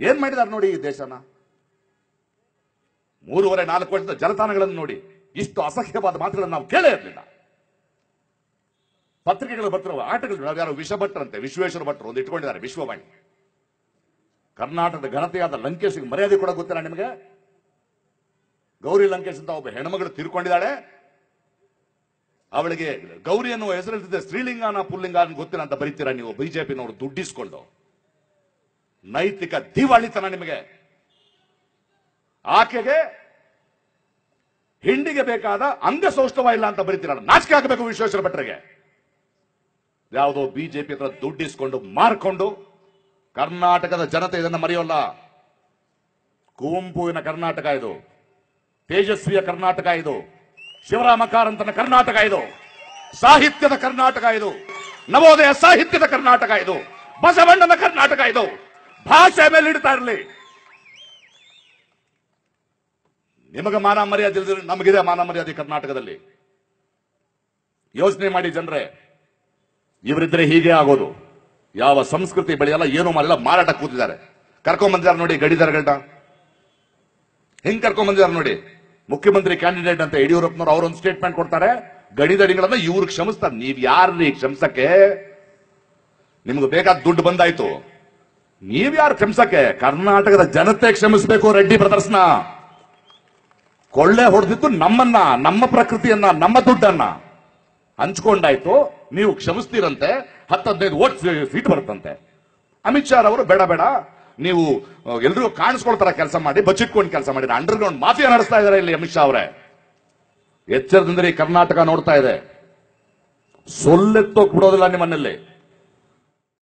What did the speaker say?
ಏನ್ ಮಾಡಿದಾರೆ ನೋಡಿ ಈ ದೇಶನ? ಮೂರುವರೆ, ನಾಲ್ಕು ವರ್ಷದ ಜಲತಾಣಗಳನ್ನು ನೋಡಿ ಇಷ್ಟು ಅಸಹ್ಯವಾದ ಮಾತುಗಳನ್ನು ನಾವು ಕೇಳೇ ಇರಲಿಲ್ಲ. ಪತ್ರಿಕೆಗಳು ಬರ್ತಿರುವ ಆಟಗಳು ಯಾರು ವಿಷಭಟ್ರಂತೆ ವಿಶ್ವೇಶ್ವರ ಭಟ್ರು ಒಂದು ಇಟ್ಕೊಂಡಿದ್ದಾರೆ, ವಿಶ್ವವಾಣಿ. ಕರ್ನಾಟಕದ ಘನತೆಯಾದ ಲಂಕೇಶ್ಗೆ ಮರ್ಯಾದೆ ಕೂಡ ಗೊತ್ತಿಲ್ಲ ನಿಮಗೆ? ಗೌರಿ ಲಂಕೇಶ್ ಅಂತ ಒಬ್ಬ ಹೆಣ್ಮಗಳು ತೀರ್ಕೊಂಡಿದ್ದಾಳೆ. ಅವಳಿಗೆ ಗೌರಿ ಅನ್ನುವ ಹೆಸರಿಲ್ತಿದೆ ಸ್ತ್ರೀಲಿಂಗನ ಪುಲ್ಲಿಂಗ ಗೊತ್ತಿಲ್ಲ ಅಂತ ಬರೀತೀರಾ ನೀವು? ಬಿಜೆಪಿನವರು ದುಡ್ಡಿಸ್ಕೊಂಡು. ನೈತಿಕ ದಿವಾಳಿತನ ನಿಮಗೆ. ಆಕೆಗೆ ಹಿಂಡಿಗೆ ಬೇಕಾದ ಅಂಗಸೌಷ್ಠವ ಇಲ್ಲ ಅಂತ ಬರೀತೀರ ನಾಚಿಕೆ ಆಗಬೇಕು ವಿಶ್ವೇಶ್ವರ ಭಟ್ರಿಗೆ. ಯಾವುದೋ ಬಿಜೆಪಿ ಹತ್ರ ದುಡ್ಡಿಸ್ಕೊಂಡು ಮಾರ್ಕೊಂಡು ಕರ್ನಾಟಕದ ಜನತೆ ಇದನ್ನ ಮರೆಯೋಲ್ಲ. ಕುವೆಂಪುವಿನ ಕರ್ನಾಟಕ ಇದು, ತೇಜಸ್ವಿಯ ಕರ್ನಾಟಕ ಇದು, ಶಿವರಾಮ ಕಾರಂತನ ಕರ್ನಾಟಕ ಇದು, ಸಾಹಿತ್ಯದ ಕರ್ನಾಟಕ ಇದು, ನವೋದಯ ಸಾಹಿತ್ಯದ ಕರ್ನಾಟಕ ಇದು, ಬಸವಣ್ಣನ ಕರ್ನಾಟಕ ಇದು. ಭಾಷೆ ಮೇಲೆ ಇಡ್ತಾ ಇರಲಿ. ನಿಮಗೆ ಮಾನ ಮರ್ಯಾದೆ ಇಲ್ದ್ರೆ ನಮಗಿದೆ ಮಾನ ಮರ್ಯಾದೆ ಕರ್ನಾಟಕದಲ್ಲಿ. ಯೋಚನೆ ಮಾಡಿ ಜನರೆ, ಇವರಿದ್ರೆ ಹೀಗೆ ಆಗೋದು. ಯಾವ ಸಂಸ್ಕೃತಿ ಬೆಳೆಯಲ್ಲ, ಏನು ಮಾಡಲ್ಲ, ಮಾರಾಟ ಕೂತಿದ್ದಾರೆ. ಕರ್ಕೊಂಡ್ ಬಂದಿದ್ದಾರೆ ನೋಡಿ ಗಡಿದಾರಗಳನ್ನ ಹೆಂಗ್ ಕರ್ಕೊಂಡ್ ಬಂದಿದ್ದಾರೆ ನೋಡಿ? ಮುಖ್ಯಮಂತ್ರಿ ಕ್ಯಾಂಡಿಡೇಟ್ ಅಂತ ಯಡಿಯೂರಪ್ಪನವರು ಅವರೊಂದು ಸ್ಟೇಟ್ಮೆಂಟ್ ಕೊಡ್ತಾರೆ. ಗಡಿದಡಿಗಳನ್ನ ಇವ್ರು ಕ್ಷಮಿಸ್ತಾರೆ. ನೀವ್ ಯಾರ್ರಿ ಕ್ಷಮಿಸಕ್ಕೆ? ನಿಮ್ಗೆ ಬೇಕಾದ ದುಡ್ಡು ಬಂದಾಯ್ತು. ನೀವ್ಯಾರು ಕ್ಷಮಿಸಕ್ಕೆ? ಕರ್ನಾಟಕದ ಜನತೆ ಕ್ಷಮಿಸಬೇಕು ರೆಡ್ಡಿ ಬ್ರದರ್ಸ್ನ. ಕೊಳ್ಳೆ ಹೊಡೆದಿತ್ತು ನಮ್ಮನ್ನ, ನಮ್ಮ ಪ್ರಕೃತಿಯನ್ನ, ನಮ್ಮ ದುಡ್ಡನ್ನ. ಹಂಚ್ಕೊಂಡಾಯ್ತು, ನೀವು ಕ್ಷಮಿಸ್ತೀರಂತೆ ಹತ್ತು ಹದಿನೈದು ಓಟ್ ಸೀಟ್ ಬರುತ್ತಂತೆ. ಅಮಿತ್ ಶಾ ಅವರು ಬೇಡ ಬೇಡ. ನೀವು ಎಲ್ರಿಗೂ ಕಾಣಿಸ್ಕೊಳ್ತಾರ ಕೆಲಸ ಮಾಡಿ, ಬಚ್ಚಿಟ್ಕೊಂಡು ಕೆಲಸ ಮಾಡಿ ಅಂಡರ್ ಗ್ರೌಂಡ್ ಮಾಫಿಯಾ ನಡೆಸ್ತಾ ಇದಾರೆ ಇಲ್ಲಿ ಅಮಿತ್ ಶಾ ಅವರೇ. ಎಚ್ಚರದಿಂದ ಕರ್ನಾಟಕ ನೋಡ್ತಾ ಇದೆ. ಸೊಲ್ಲೆತ್ತೋಕ್ ಬಿಡೋದಿಲ್ಲ